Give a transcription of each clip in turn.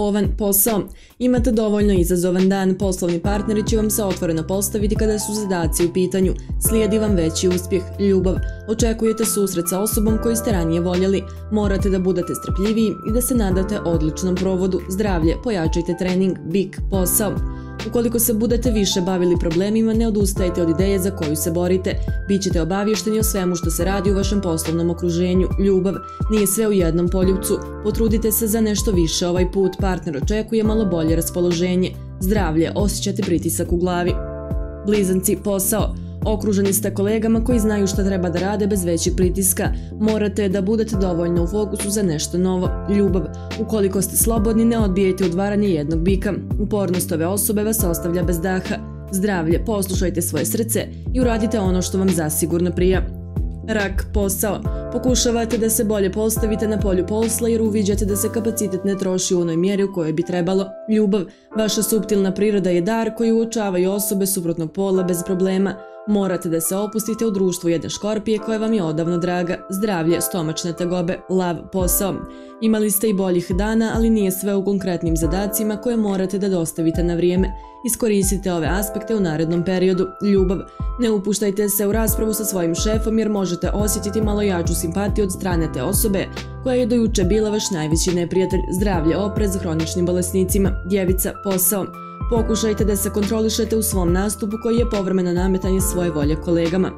Ovan, posao. Imate dovoljno izazovan dan, poslovni partneri će vam se otvoreno postaviti kada su zadaci u pitanju. Slijedi vam veći uspjeh, ljubav. Očekujete susret sa osobom koju ste ranije voljeli. Morate da budete strpljiviji i da se nadate odličnom provodu. Zdravlje, pojačajte trening, bik, posao. Ukoliko se budete više bavili problemima, ne odustajte od ideje za koju se borite. Bićete obavješteni o svemu što se radi u vašem poslovnom okruženju. Ljubav nije sve u jednom poljubcu. Potrudite se za nešto više ovaj put. Partner očekuje malo bolje raspoloženje. Zdravlje, osjećate pritisak u glavi. Blizanci, posao. Okruženi ste kolegama koji znaju šta treba da rade bez većeg pritiska. Morate da budete dovoljno u fokusu za nešto novo. Ljubav. Ukoliko ste slobodni, ne odbijajte odvaranje jednog bika. Upornost ove osobe vas ostavlja bez daha. Zdravlje, poslušajte svoje srce i uradite ono što vam zasigurno prija. Rak, posao. Pokušavate da se bolje postavite na polju posla jer uviđate da se kapacitet ne troši u onoj mjeri u kojoj bi trebalo. Ljubav, vaša subtilna priroda je dar koji uočavaju osobe suprotnog pola bez problema. Morate da se opustite u društvu jedne škorpije koja vam je odavno draga. Zdravlje, stomačne tegobe, lav, posao. Imali ste i boljih dana, ali nije sve u konkretnim zadacima koje morate da dostavite na vrijeme. Iskoristite ove aspekte u narednom periodu. Ljubav. Ne upuštajte se u raspravu sa svojim šefom jer možete osjetiti malo jaču simpatiju od strane te osobe koja je dojuče bila vaš najveći neprijatelj. Zdravlje, oprez hroničnim bolesnicima. Djevica, posao. Pokušajte da se kontrolišete u svom nastupu koji je povremeno nametanje svoje volje kolegama.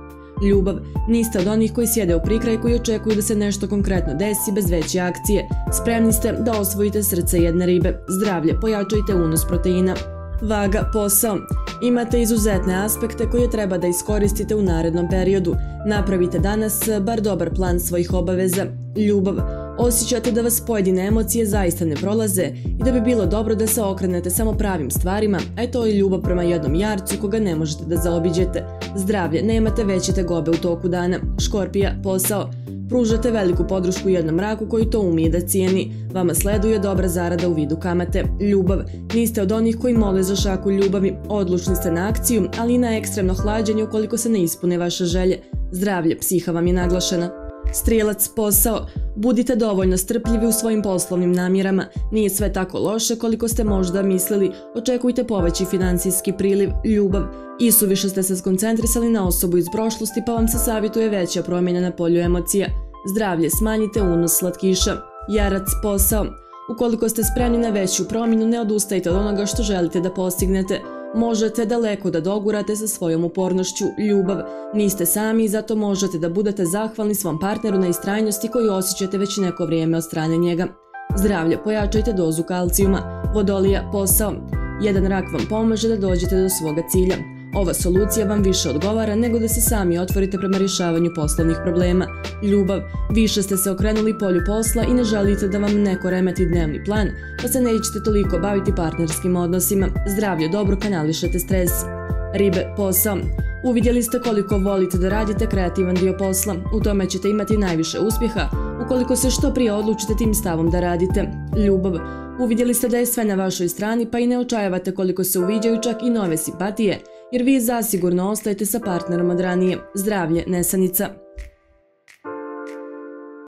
Ljubav. Niste od onih koji sjede u prikraj koji očekuju da se nešto konkretno desi bez veće akcije. Spremni ste da osvojite srce jedne ribe. Zdravlje. Pojačajte unos proteina. Vaga, posao. Imate izuzetne aspekte koje treba da iskoristite u narednom periodu. Napravite danas bar dobar plan svojih obaveza. Ljubav. Osjećate da vas pojedine emocije zaista ne prolaze i da bi bilo dobro da se okrenete samo pravim stvarima, a je to i ljubav prema jednom jarcu koga ne možete da zaobiđete. Zdravlje, nemate veće tegobe u toku dana. Škorpija, posao. Pružate veliku podršku jednom mraku koji to umije da cijeni. Vama sleduje dobra zarada u vidu kamate. Ljubav. Niste od onih koji mole za šaku ljubavi. Odlučni ste na akciju, ali i na ekstremno hlađenje ukoliko se ne ispune vaše želje. Zdravlje, psiha vam je naglašena. Strijelac posao. Budite dovoljno strpljivi u svojim poslovnim namjerama. Nije sve tako loše koliko ste možda mislili. Očekujte poveći financijski priliv, ljubav. I suviše ste se skoncentrisali na osobu iz prošlosti pa vam se savjetuje veća promjena na polju emocija. Zdravlje, smanjite unos slatkiša. Jarac, posao. Ukoliko ste spremni na veću promjenu, ne odustajte od onoga što želite da postignete. Možete daleko da dogurate sa svojom upornošću, ljubav. Niste sami zato možete da budete zahvalni svom partneru na istrajnosti koju osjećate već neko vrijeme od strane njega. Zdravlje, pojačajte dozu kalcijuma. Vodolija, posao. Jedan rak vam pomaže da dođete do svoga cilja. Ova solucija vam više odgovara nego da se sami otvorite prema rješavanju poslovnih problema. Ljubav, više ste se okrenuli polju posla i ne želite da vam neko remeti dnevni plan, pa se nećete toliko baviti partnerskim odnosima. Zdravlje dobro kanališete stres. Ribe, posao. Uvidjeli ste koliko volite da radite kreativan dio posla. U tome ćete imati najviše uspjeha ukoliko se što prije odlučite tim stavom da radite. Ljubav. Uvidjeli ste da je sve na vašoj strani pa i ne očajavate koliko se uviđaju čak i nove simpatije jer vi zasigurno ostajete sa partnerom od ranije. Zdravlje, nesanica.